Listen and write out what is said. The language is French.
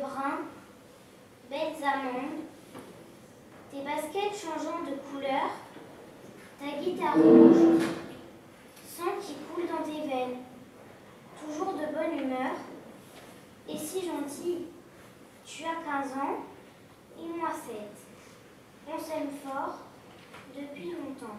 brun, belles amandes, tes baskets changeant de couleur, ta guitare rouge, sang qui coule dans tes veines, toujours de bonne humeur, et si gentil. tu as 15 ans, et moi 7. On s'aime fort depuis longtemps.